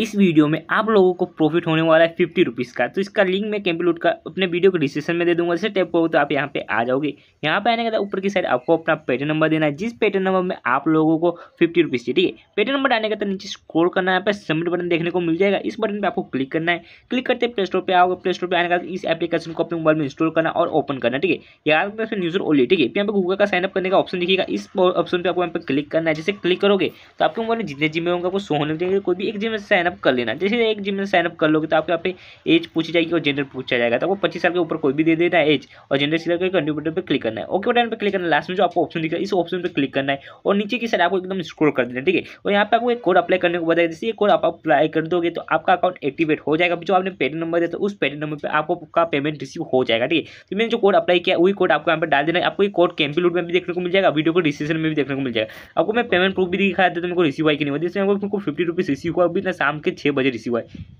इस वीडियो में आप लोगों को प्रॉफिट होने वाला है फिफ्टी रुपीज़ का। तो इसका लिंक मैं कैंपलूट का अपने वीडियो को डिस्क्रिप्शन में दे दूँगा। जैसे टैप करो तो आप यहाँ पे आ जाओगे। यहाँ पे आने के बाद ऊपर की साइड आपको अपना पेटीएम नंबर देना है। जिस पेटीएम नंबर में आप लोगों को फिफ्टी रुपीज़ चाहिए, ठीक है? पेटीएम नंबर आने के बाद नीचे स्क्रॉल करना है। यहाँ पे सबमिट बटन देखने को मिल जाएगा। इस बटन पर आपको क्लिक करना है। क्लिक करते प्ले स्टोर पर आओगे। प्ले स्टोर पर आने के बाद इस एप्लीकेशन को अपने मोबाइल में इंस्टॉल करना और ओपन करना, ठीक है? याद रखना यूज़र ओली ठीक है? यहाँ पे गूगल का साइनअप करने का ऑप्शन दिखेगा। इस ऑप्शन पर आपको यहाँ पर क्लिक करना है। जैसे क्लिक करोगे तो आपके मोबाइल में जितने जिम्मे होंगे, आपको सो होने चाहिए कोई भी एक जिम में साइनअप कर लेना। जैसे एक जिम में साइनअप कर लोगे तो आपके यहाँ पे एज पूछी जाएगी और जेंडर पूछा जाएगा। तो आपको पच्चीस साल के ऊपर कोई भी दे देना है एज और जेंडर सिलेक्ट करके कंटिन्यू बटन पर क्लिक करना है। ओके बटन पर क्लिक करना लास्ट में जो आपको ऑप्शन दिख इस ऑप्शन पर क्लिक करना है। और नीचे की साइड आपको एकदम स्क्रोल कर देना, ठीक है? और यहाँ पे आपको एक कोड अप्लाई करने को बताया, जैसे ये कोड आप अप्लाई कर दोगे तो आपका अकाउंट एक्टिवेट हो जाएगा। जो आपने पेटीएम नंबर दिया तो उस पेटीएम नंबर पर आपका पेमेंट रिसीव हो जाएगा, ठीक है? तो मैंने जो कोड अप्लाई किया, वही कोड आपको यहाँ पर डाल देना है। आपको ये कोड कैंपिलूट में भी देखने को मिल जाएगा वीडियो को डिस्क्रिप्शन में भी देखने को मिल जाएगा। आपको मैं पेमेंट प्रूफ भी दिखाया था तो मेरे को रिसीव आई कि नहीं हुआ। जिसमें मेरे को फिफ्टी रुपीज़ रिसीव हुआ, अभी ना शाम के छः बजे रिसीव हुआ है।